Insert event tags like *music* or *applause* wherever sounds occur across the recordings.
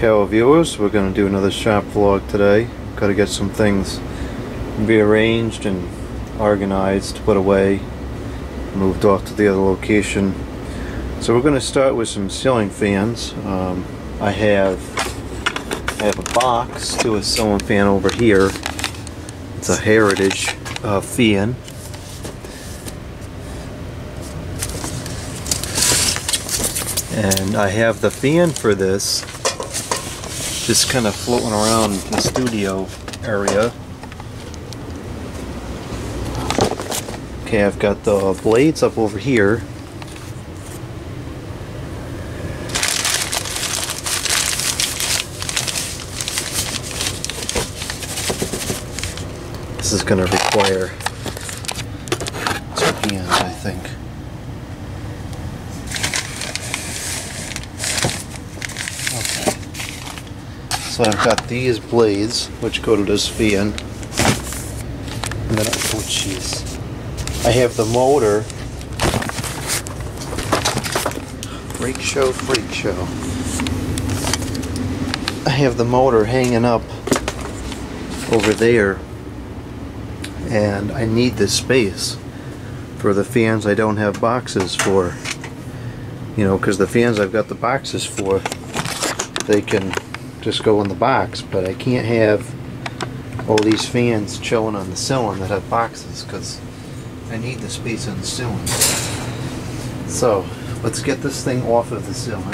Hello viewers, we're going to do another shop vlog today. Got to get some things rearranged and organized, put away, moved off to the other location. So we're going to start with some ceiling fans. Um, I have I have a box to a ceiling fan over here. It's a Heritage uh, fan. And I have the fan for this just kind of floating around the studio area. Okay, I've got the blades up over here. This is going to require two hands, I think. Okay. So I've got these blades, which go to this fan. And then, oh jeez. I have the motor. Freak show, freak show. I have the motor hanging up over there and I need this space for the fans I don't have boxes for you know because the fans I've got the boxes for they can just go in the box but I can't have all these fans chilling on the ceiling that have boxes because I need the space on the ceiling. So let's get this thing off of the ceiling.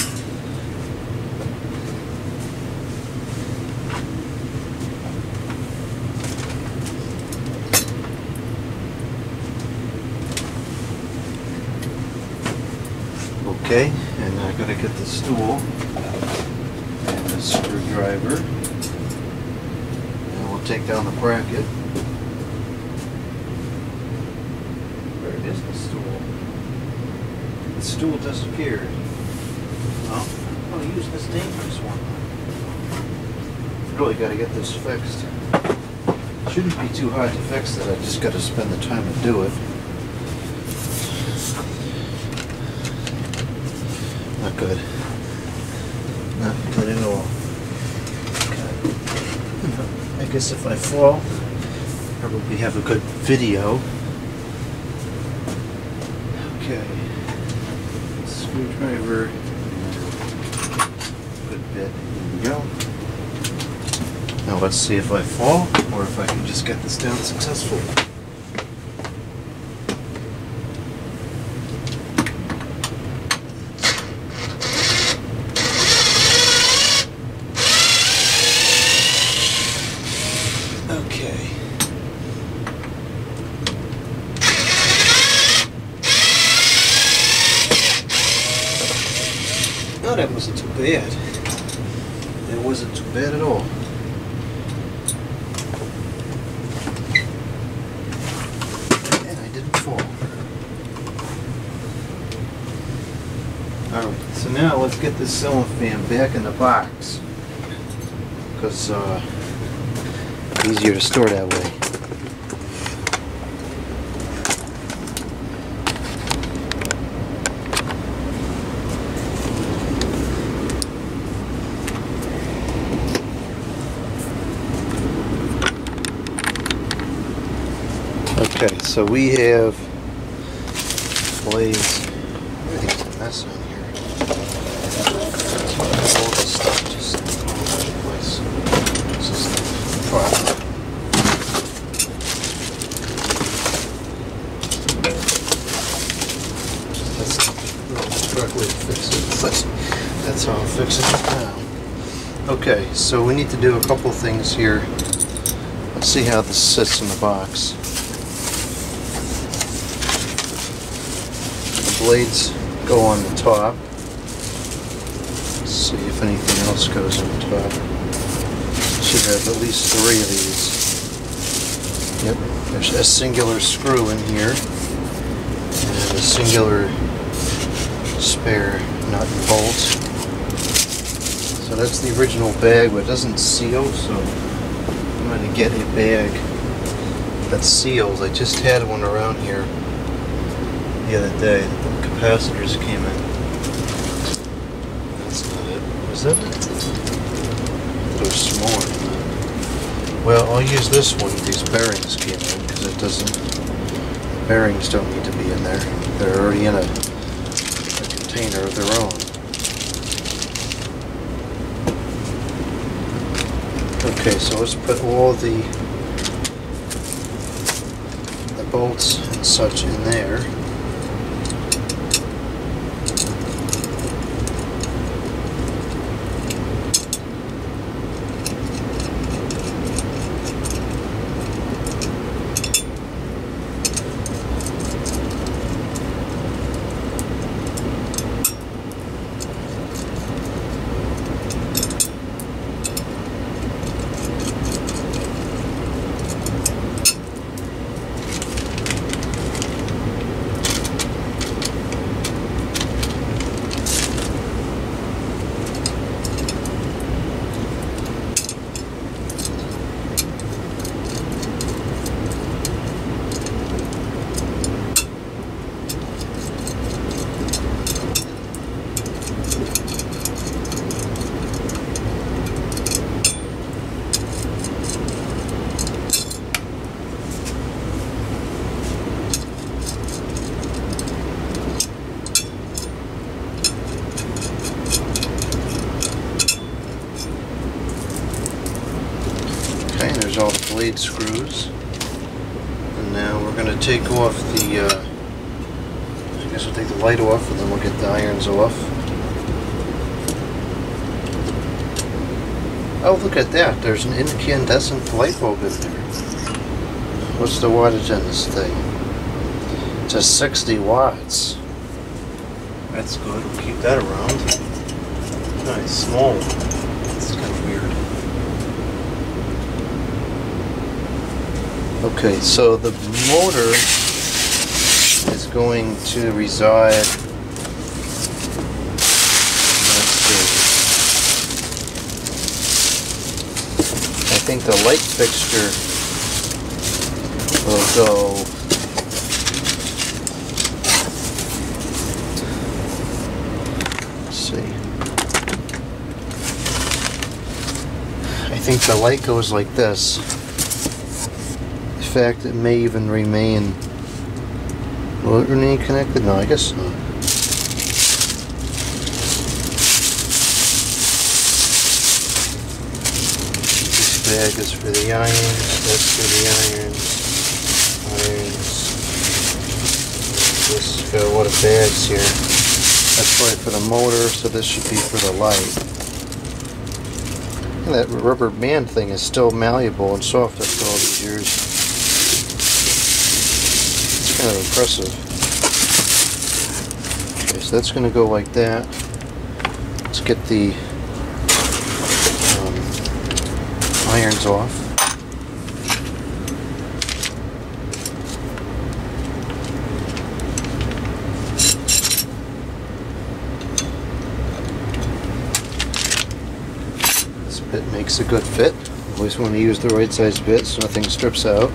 Okay, and I gotta get the stool screwdriver. And we'll take down the bracket. Where is the stool? The stool disappeared. Well, I'll use this dangerous one. Really gotta get this fixed. Shouldn't be too hard to fix it, I just gotta spend the time to do it. Not good. Not good at all. Okay. I guess if I fall, probably have a good video. Okay. Screwdriver. Good bit. Here we go. Now let's see if I fall or if I can just get this down successfully. Okay. No, that wasn't too bad. It wasn't too bad at all. And I didn't fall. Alright, so now let's get this ceiling fan back in the box. Because, uh, easier to store that way. Okay, so we have blades. Everything's a mess on here. All this stuff just all over the place. This is the problem. That's the correct way to fix it, but that's how I'm fixing it now. Okay, so we need to do a couple things here. Let's see how this sits in the box. The blades go on the top. Let's see if anything else goes on top. Should have at least three of these. Yep, there's a singular screw in here and a singular spare nut and bolt. So that's the original bag, but it doesn't seal, so I'm going to get a bag that seals. I just had one around here the other day. The capacitors came in. That's not it. Is that it? they're smaller. Well, I'll use this one. These bearings came in because it doesn't. Bearings don't need to be in there. They're already in a, a container of their own. Okay, so let's put all the the bolts and such in there. Okay, and there's all the blade screws. And now we're going to take off the, uh, I guess we'll take the light off and then we'll get the irons off. Oh, look at that. There's an incandescent light bulb in there. What's the wattage on this thing? It's a 60 watts. That's good. We'll keep that around. Nice, small. It's kind of weird. Okay, so the motor is going to reside. Let's see. I think the light fixture will go. Let's see. I think the light goes like this. In fact, it may even remain. Will it remain connected? No, I guess not. This bag is for the irons. That's for the irons. Irons. This uh, got a lot of bags here. That's probably for the motor, so this should be for the light. And that rubber band thing is still malleable and soft after all these years. It's kind of impressive. Okay, so that's going to go like that. Let's get the um, irons off. This bit makes a good fit. Always want to use the right size bit so nothing strips out.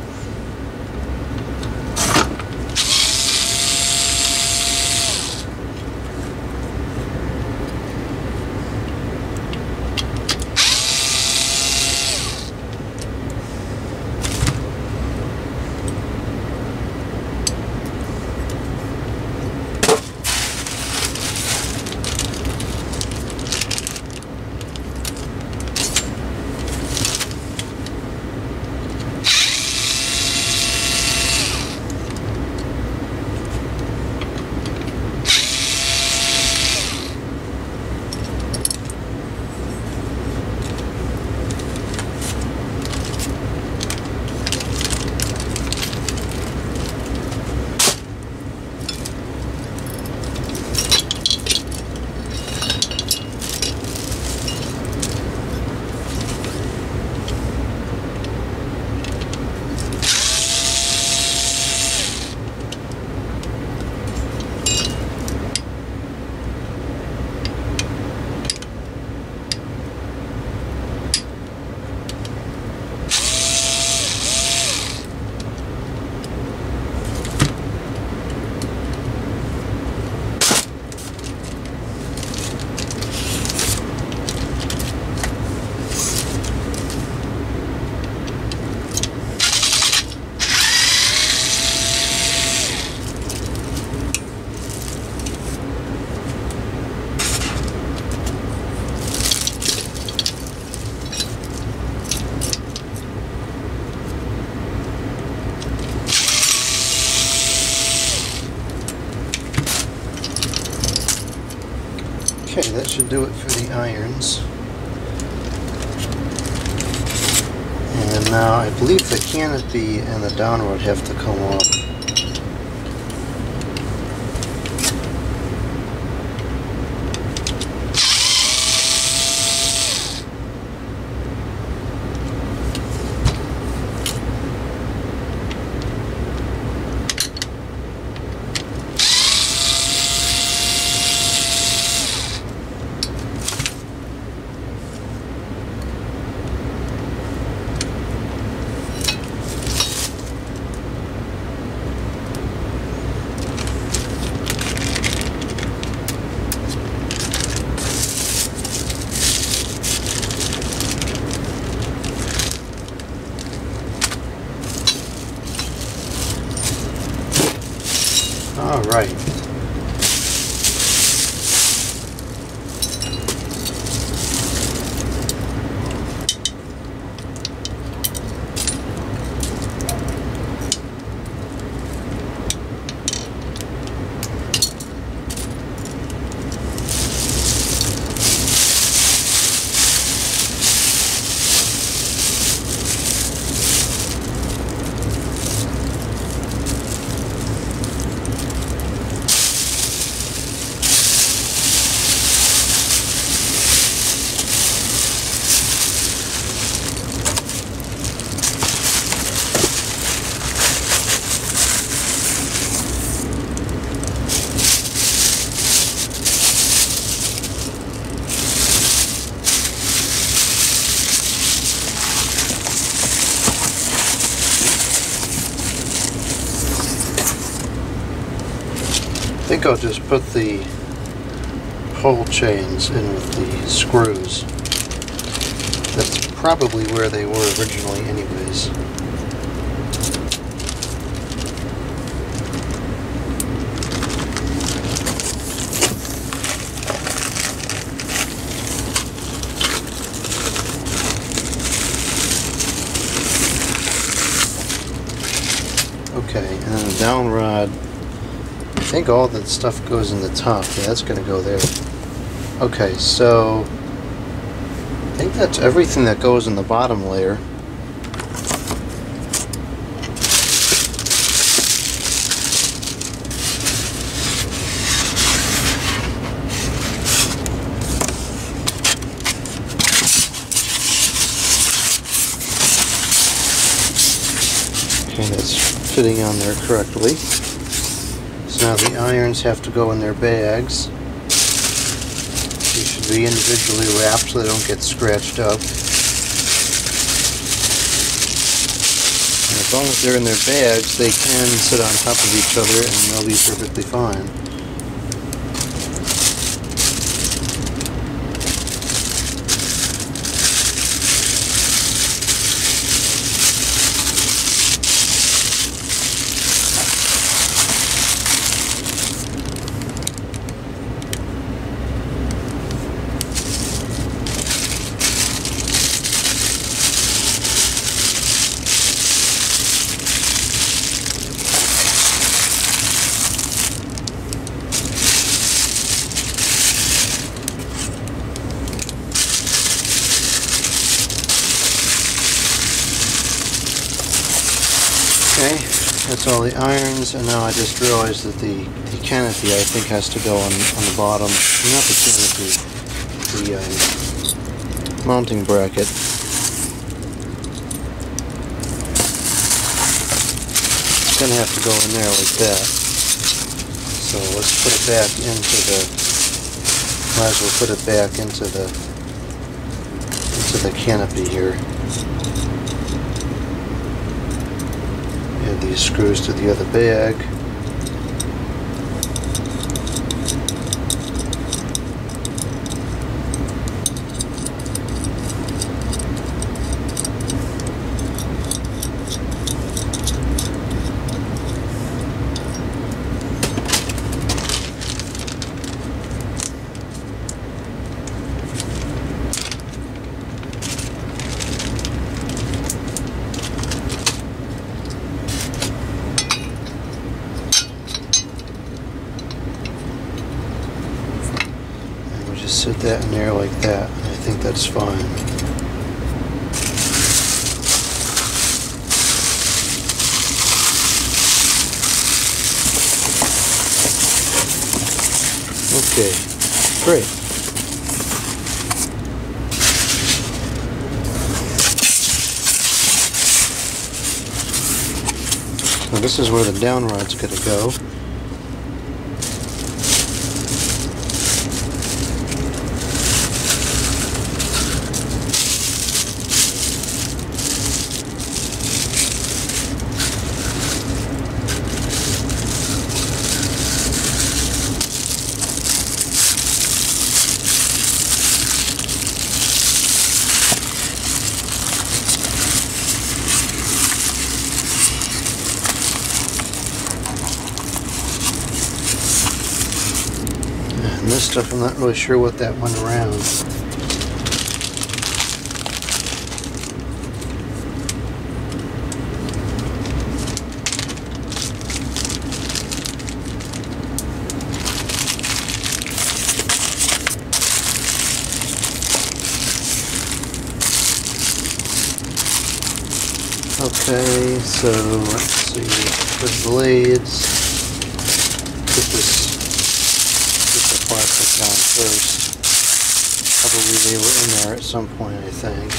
Should do it for the irons. And now I believe the canopy and the down rod have to come off. All right. I think I'll just put the pull chains in with the screws. That's probably where they were originally anyways. Okay, and then the down rod I think all that stuff goes in the top. Yeah, that's going to go there. Okay, so I think that's everything that goes in the bottom layer. Okay, that's fitting on there correctly. Irons have to go in their bags. They should be individually wrapped so they don't get scratched up. And as long as they're in their bags, they can sit on top of each other and they'll be perfectly fine. Okay, that's all and now I just realized that the, the canopy I think has to go on, on the bottom, not the canopy, the um, mounting bracket. It's gonna have to go in there like that. So let's put it back into the, might as well put it back into the, into the canopy here. These screws to the other bag. That in there like that. I think that's fine. Okay, great. Now this is where the down rod's gonna go. Not really sure what that went around. Okay, so let's see, the blades. Put this put the plastic down first. Probably they were in there at some point, I think.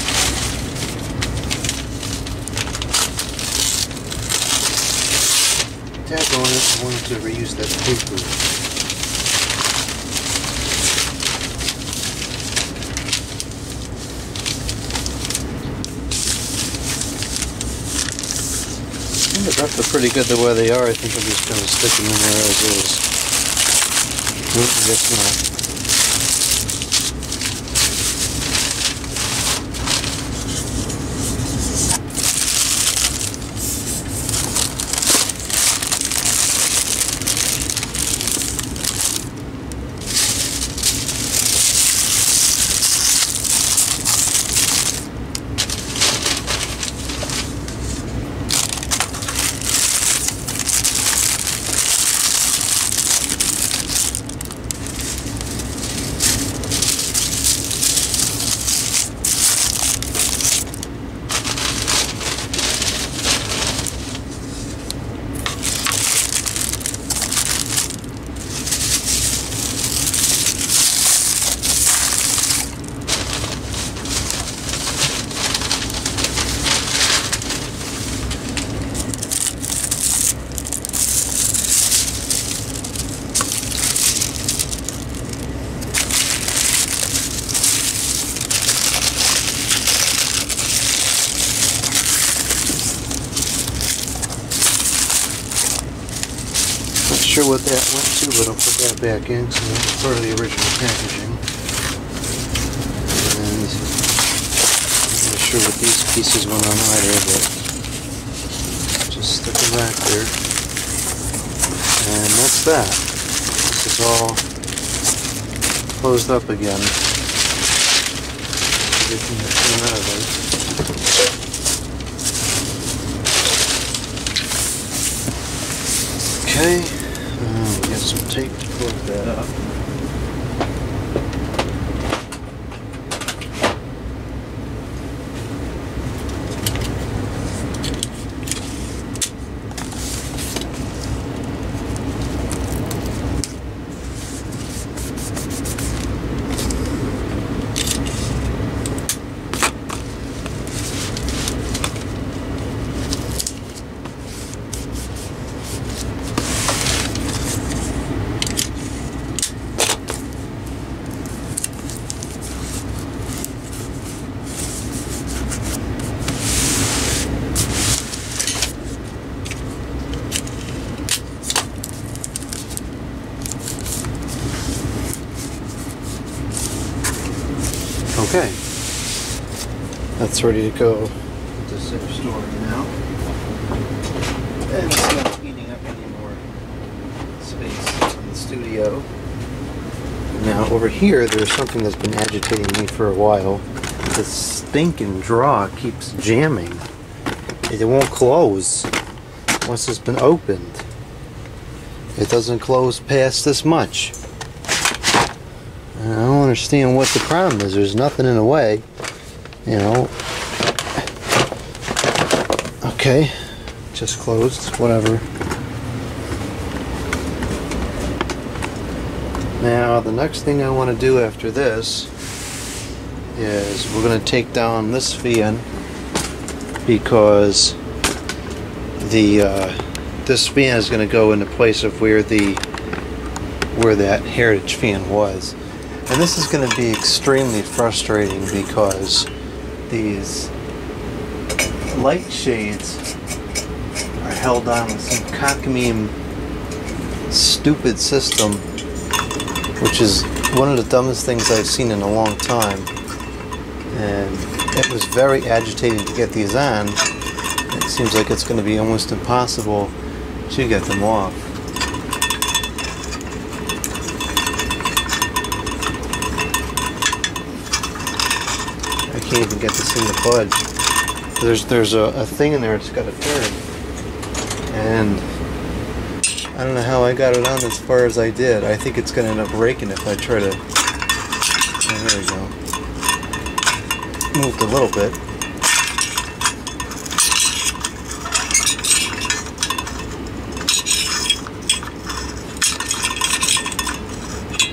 Daggone it, I wanted to reuse that paper. The ducks are pretty good the way they are. I think I'm just gonna stick them in there as is. Nope, I guess not. Not sure what that went to, but I'll put that back in because that's part of the original packaging. And I'm not sure what these pieces went on either, but just stick them back there. And that's that. This is all closed up again. Everything that came out of it. Okay, got some tape to close that up. Okay. Ready to go into safe storage now. And it's not eating up any more space in the studio. Now over here there's something that's been agitating me for a while. The stinking drawer keeps jamming. It won't close once it's been opened. It doesn't close past this much. I don't understand what the problem is. There's nothing in the way, you know. Okay, just closed, whatever. Now, the next thing I want to do after this is we're going to take down this fan because the uh, this fan is going to go in the place of where the where that heritage fan was and this is going to be extremely frustrating because these light shades are held on with some cockamamie stupid system which is one of the dumbest things I've seen in a long time. And it was very agitating to get these on. It seems like it's going to be almost impossible to get them off I can't even get this thing to budge there's there's a, a thing in there it's got to turn and I don't know how I got it on as far as I did. I think it's going to end up breaking if I try to... Oh, there we go. Moved a little bit.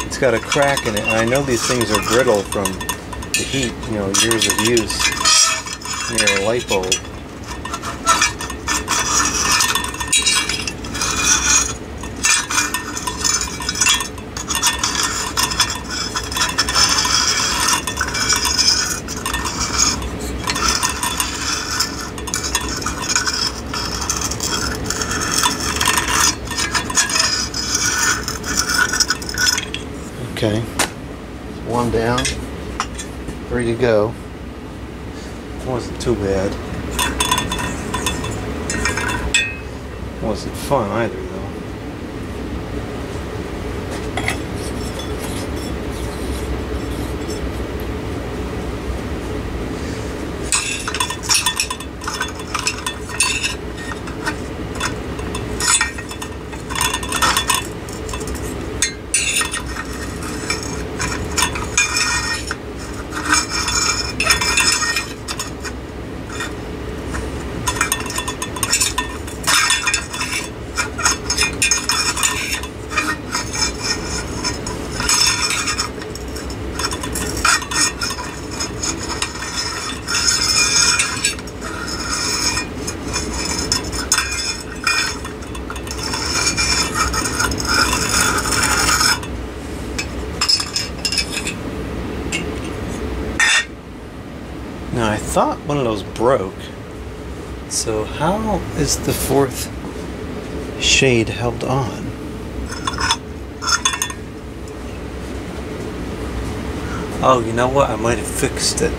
It's got a crack in it, and I know these things are brittle from the heat, you know, years of use near a light bulb. Okay. One down. Ready to go. Wasn't too bad. Wasn't fun either though. Now I thought one of those broke. So how is the fourth shade held on? Oh, you know what? I might have fixed it.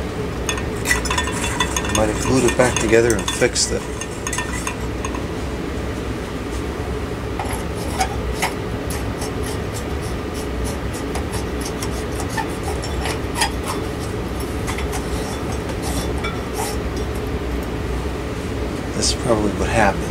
I might have glued it back together and fixed it. Probably what happened.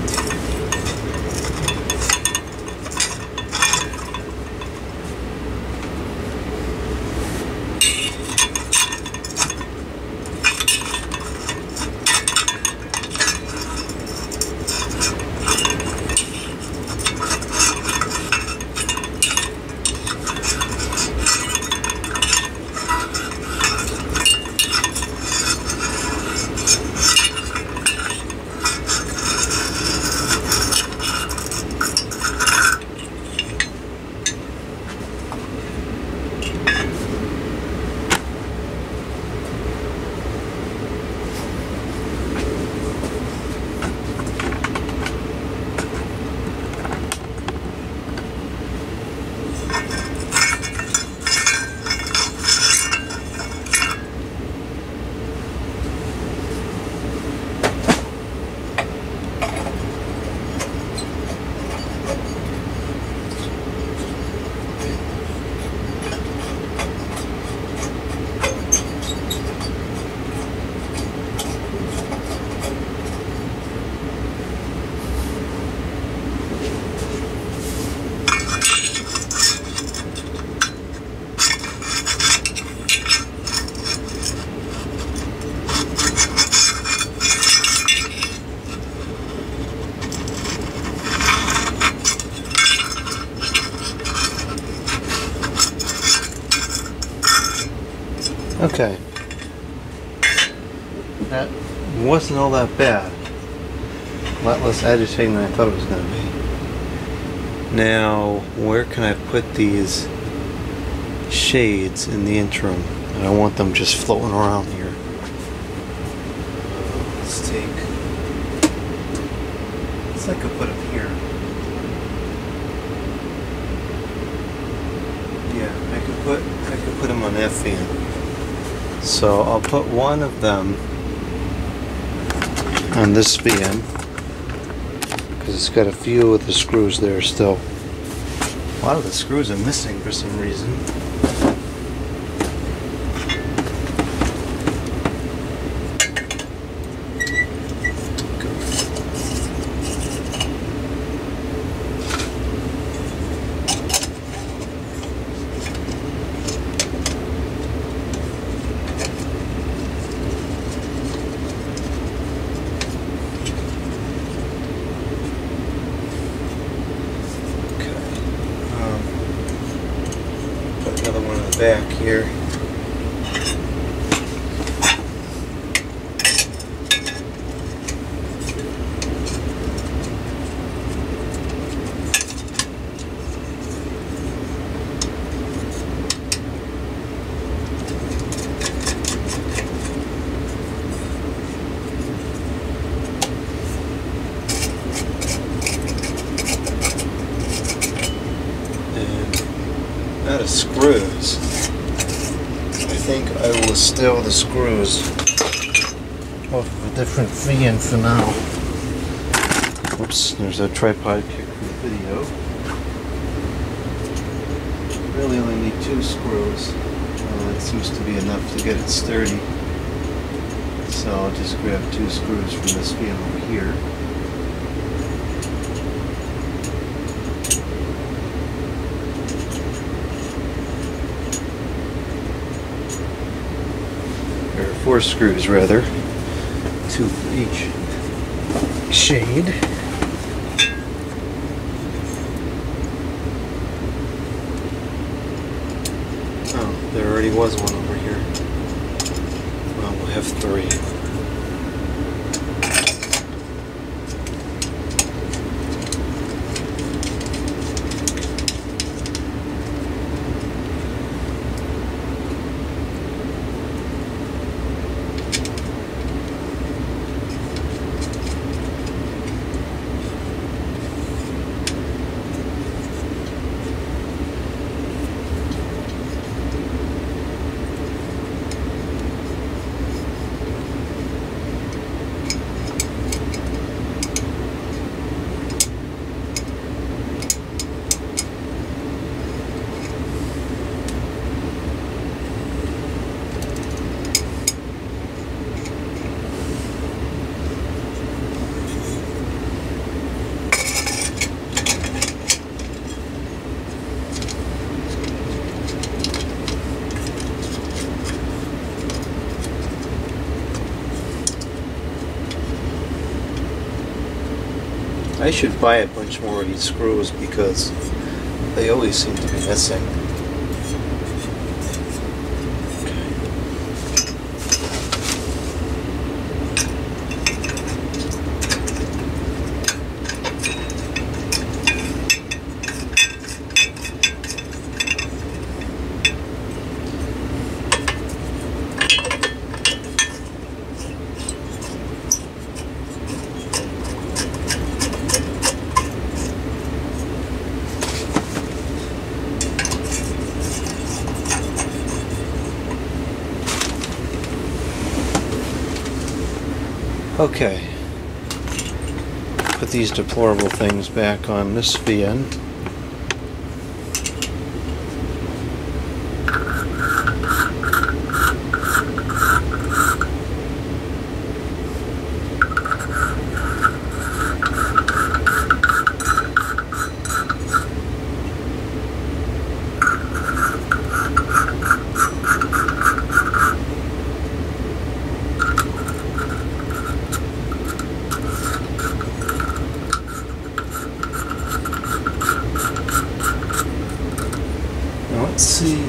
Less agitating than I thought it was going to be. Now, where can I put these shades in the interim? I don't want them just floating around here. Let's take. Let's I could put them here. Yeah, I could put I could put them on fan. So I'll put one of them on this because it's got a few of the screws there still. A lot of the screws are missing for some reason. Okay. Um, put another one in the back here. and out of screws. I think Steal the screws off of a different fan for now. Oops, there's a tripod kick from the video. Really only need two screws. Uh, it seems to be enough to get it sturdy. So I'll just grab two screws from this fan over here. or four screws rather, two each shade. Oh, there already was one over here. Well, we'll have three. I should buy a bunch more of these screws because they always seem to be missing. Okay. Put these deplorable things back on this fan. Now let's see.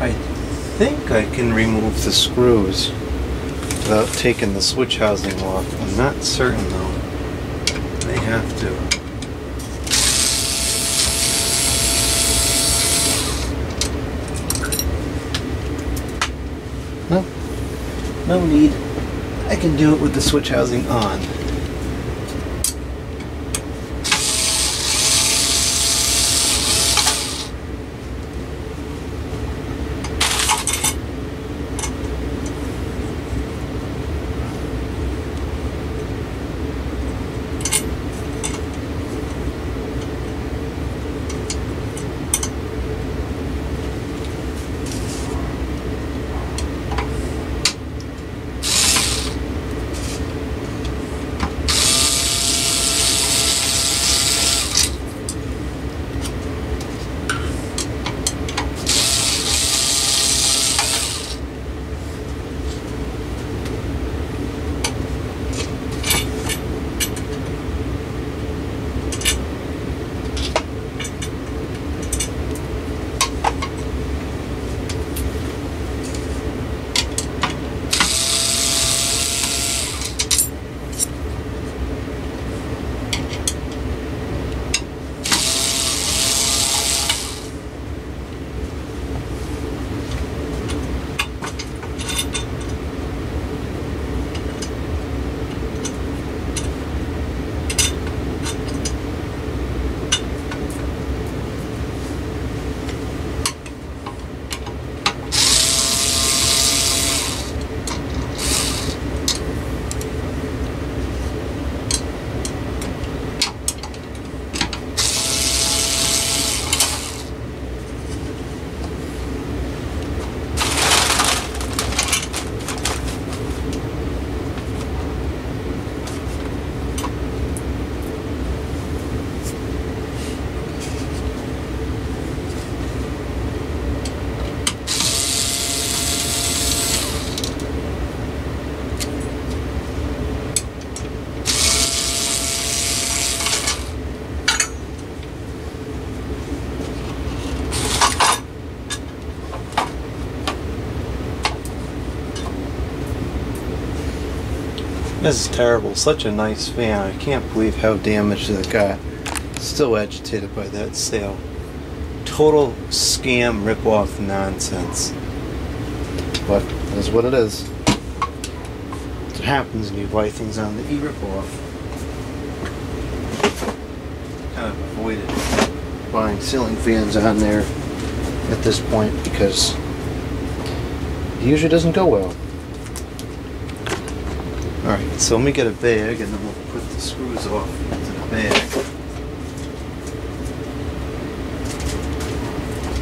I think I can remove the screws without taking the switch housing off. I'm not certain though. They have to. No, no need. I can do it with the switch housing on. This is terrible. Such a nice fan. I can't believe how damaged that got. Still agitated by that sale. Total scam, rip-off nonsense. But that's what it is. It happens when you buy things on the e-rip-off. Kind of avoided buying ceiling fans on there at this point because it usually doesn't go well. Alright, so let me get a bag and then we'll put the screws off into the bag.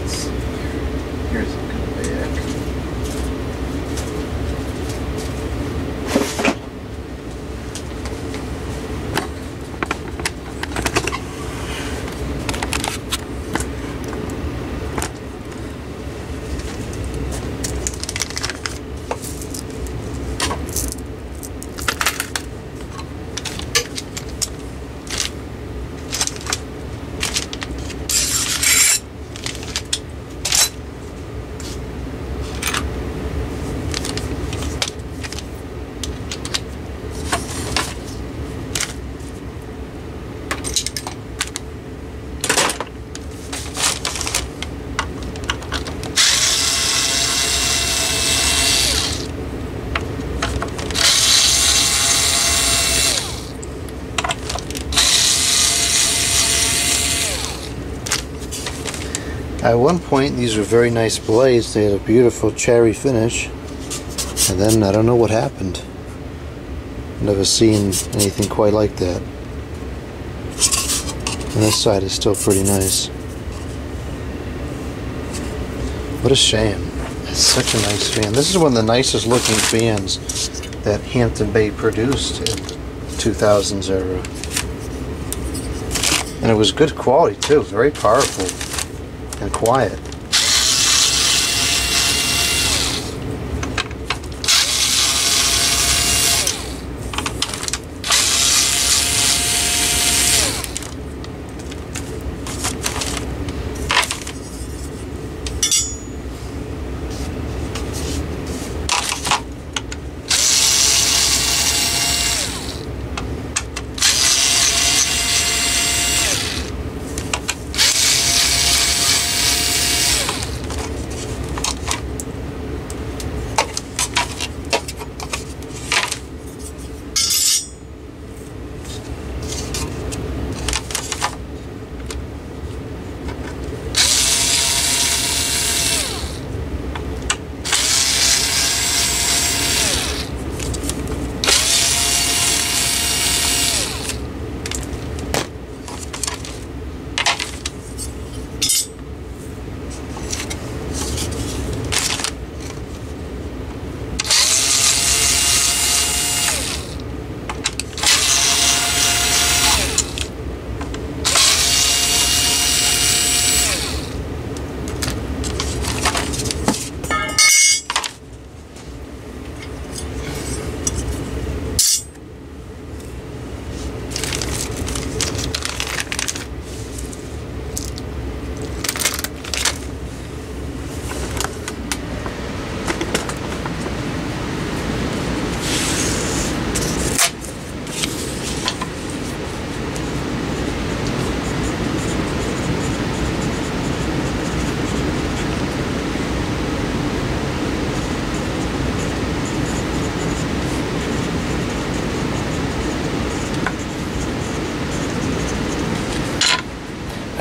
Let's see here. Here's a good bag. At one point, these were very nice blades. They had a beautiful cherry finish. And then I don't know what happened. Never seen anything quite like that. And this side is still pretty nice. What a shame. It's such a nice fan. This is one of the nicest looking fans that Hampton Bay produced in 2000s era. And it was good quality too, very powerful and quiet.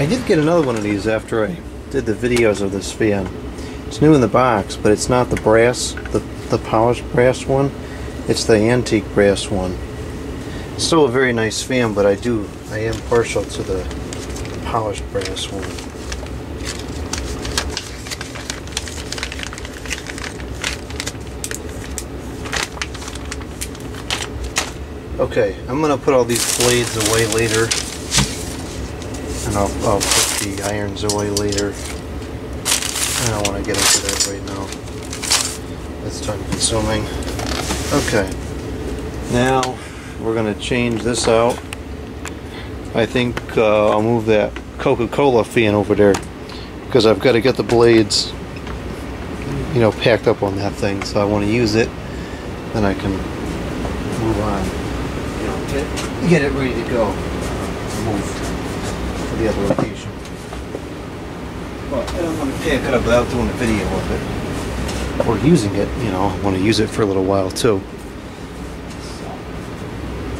I did get another one of these after I did the videos of this fan. It's new in the box, but it's not the brass, the, the polished brass one. It's the antique brass one. Still a very nice fan, but I do, I am partial to the polished brass one. Okay, I'm gonna put all these blades away later. And I'll, I'll put the irons away later. I don't want to get into that right now. That's time consuming. Okay. Now, we're gonna change this out. I think uh, I'll move that Coca-Cola fan over there. Because I've got to get the blades, you know, packed up on that thing. So I want to use it. Then I can move on you get, get it ready to go. To the other location. But I don't want to pick it up without doing a video of it. Or using it, you know, I want to use it for a little while too.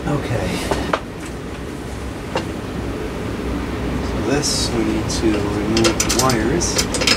Okay. So this, we need to remove the wires.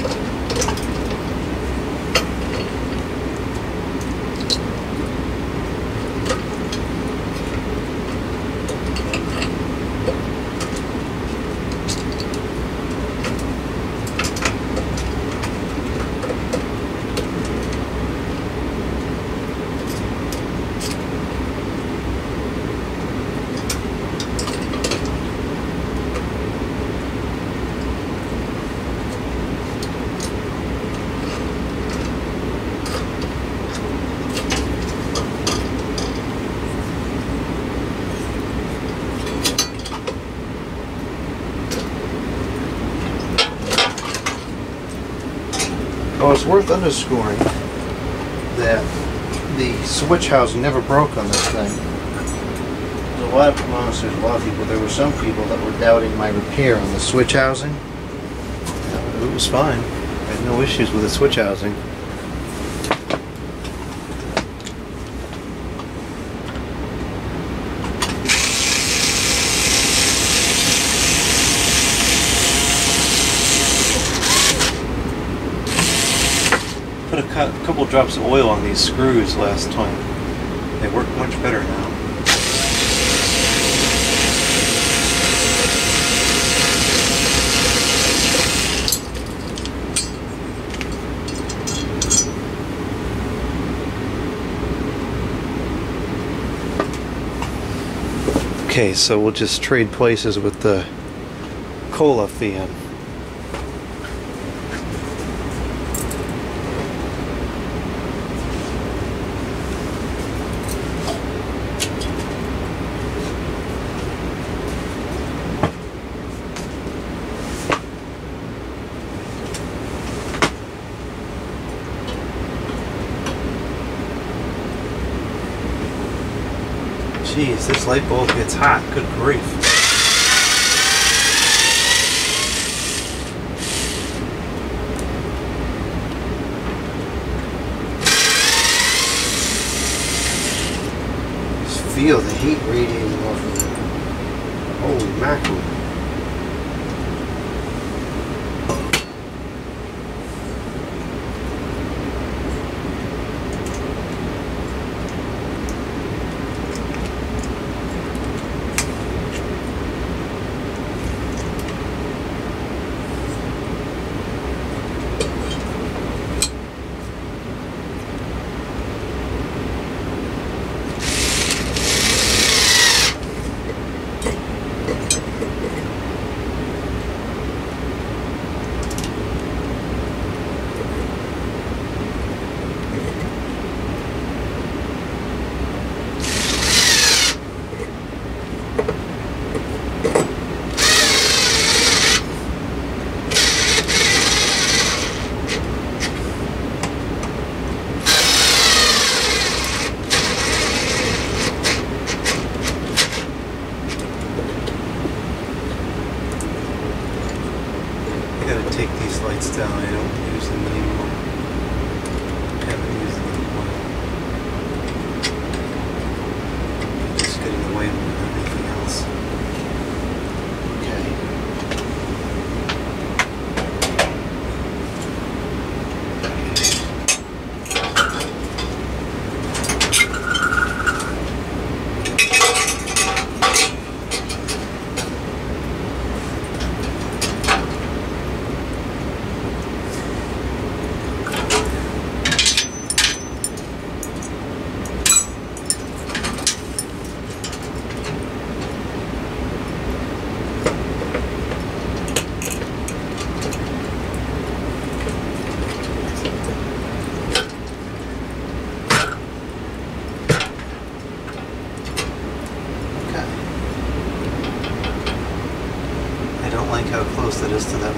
Worth underscoring that the switch housing never broke on this thing. A lot of, there's a lot of people, there were some people that were doubting my repair on the switch housing. It was fine. I had no issues with the switch housing. put a couple drops of oil on these screws last time. They work much better now. Okay, so we'll just trade places with the cola fan. Jeez, this light bulb gets hot. Good grief. Just feel the heat radiating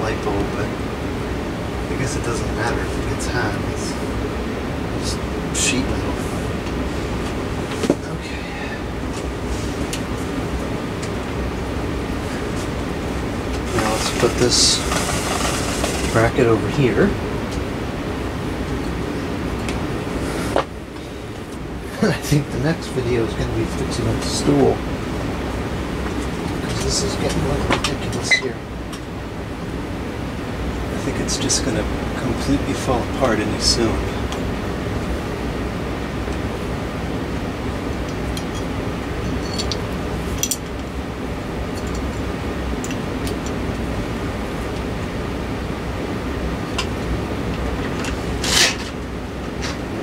light bulb, but I guess it doesn't matter if it gets hot. It's just sheet metal. Okay. Now let's put this bracket over here. *laughs* I think the next video is going to be fixing up the stool. Because this is getting like ridiculous here. It's just going to completely fall apart any soon.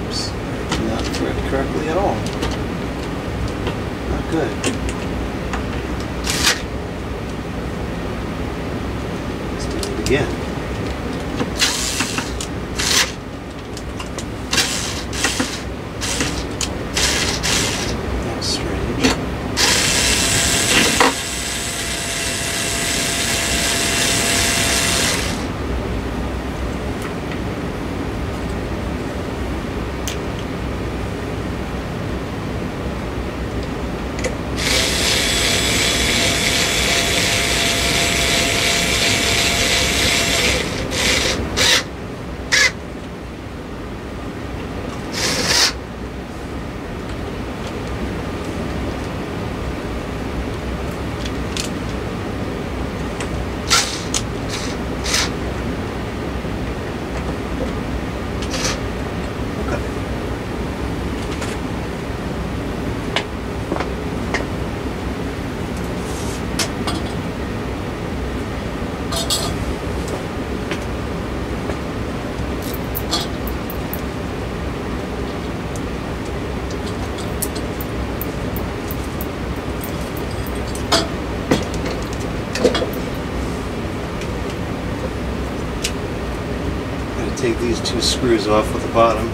Oops. Not thread correctly at all. Not good. Let's do it again. That's strange. Okay. I'm gonna take these two screws off at the bottom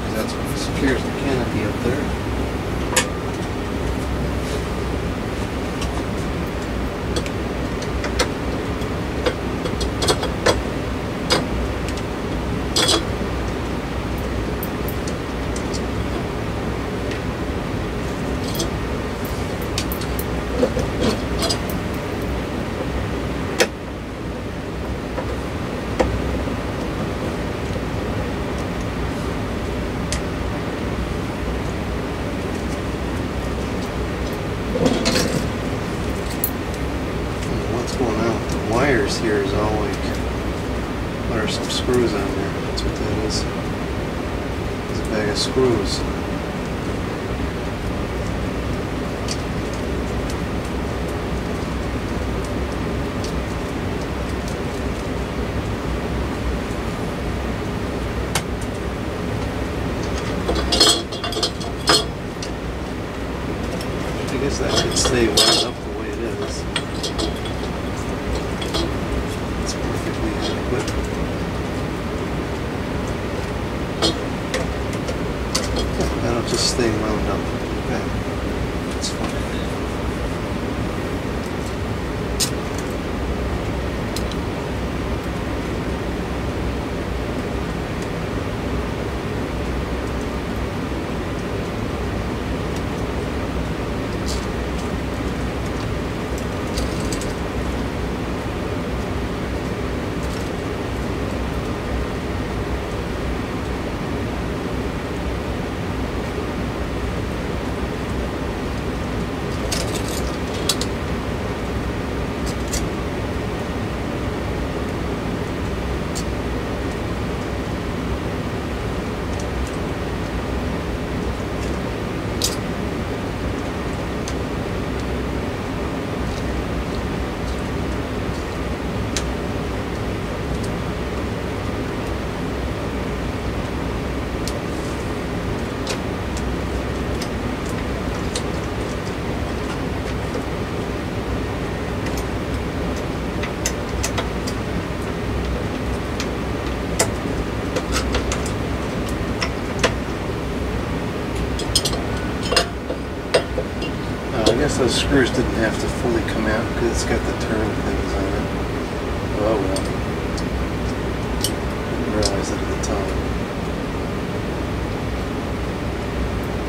screws didn't have to fully come out because it's got the turn things on it. Oh well. Didn't realize it at the time.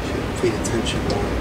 Should have paid attention more.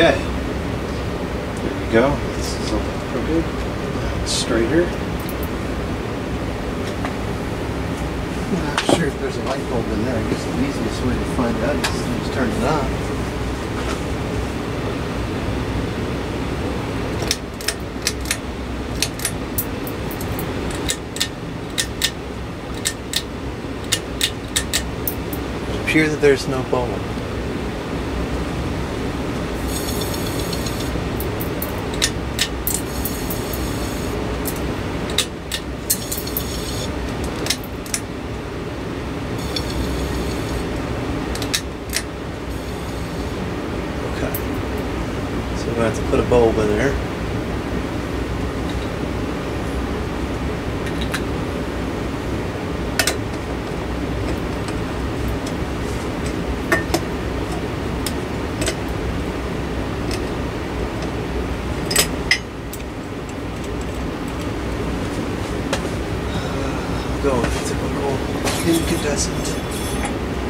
Okay. There we go. This is a little bit straighter. Not sure if there's a light bulb in there. I guess the easiest way to find out is to just turn it on. It appears that there's no bulb. Okay. So we're going to have to put a bulb in there. Uh, Go with the typical incandescent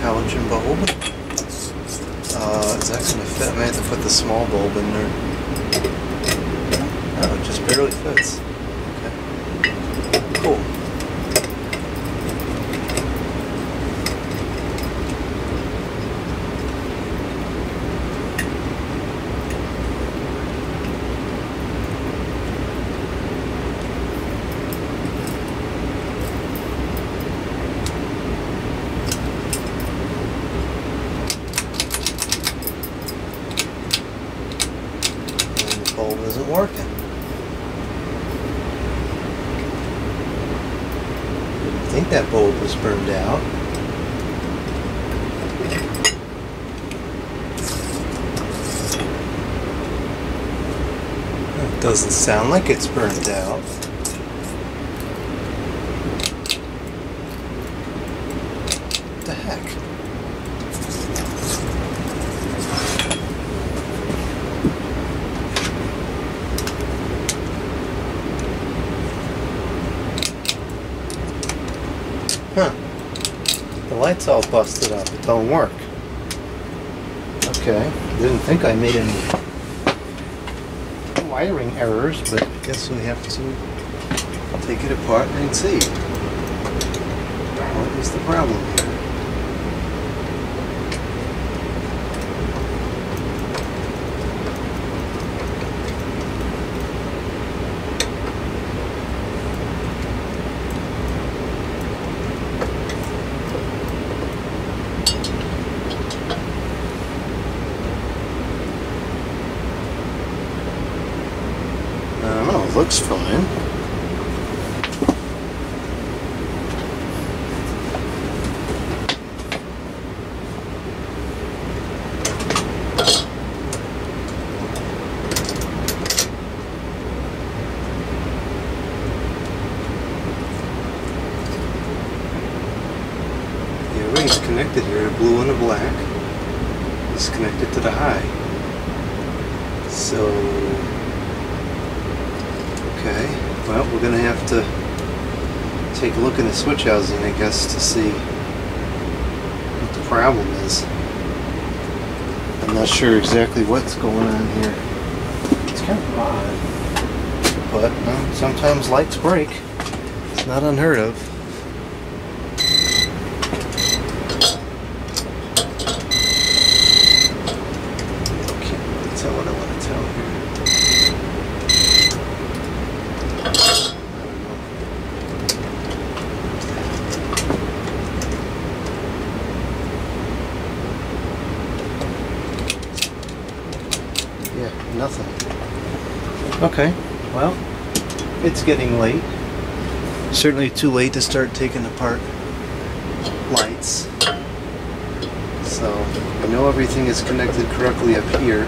halogen bulb. Uh, is that gonna fit? I may have to put the small bulb in there. No, it just barely fits. Okay. Cool. And the bulb isn't working. Didn't think that bulb was burned out. Doesn't sound like it's burned out. What the heck? Huh. The light's all busted up. It don't work. Okay. Didn't think I made any wiring errors, but I guess we have to take it apart and see. What is the problem here? I don't know, it looks fine. The array's connected here, the blue and a black is connected to the high. So Okay, well, we're gonna have to take a look in the switch housing, I guess, to see what the problem is. I'm not sure exactly what's going on here. It's kind of odd. But, well, sometimes lights break. It's not unheard of. Okay, well, it's getting late. Certainly too late to start taking apart lights. So I know everything is connected correctly up here.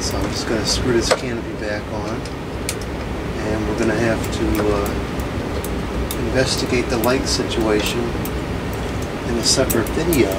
So I'm just gonna screw this canopy back on. And we're gonna have to uh, investigate the light situation in a separate video.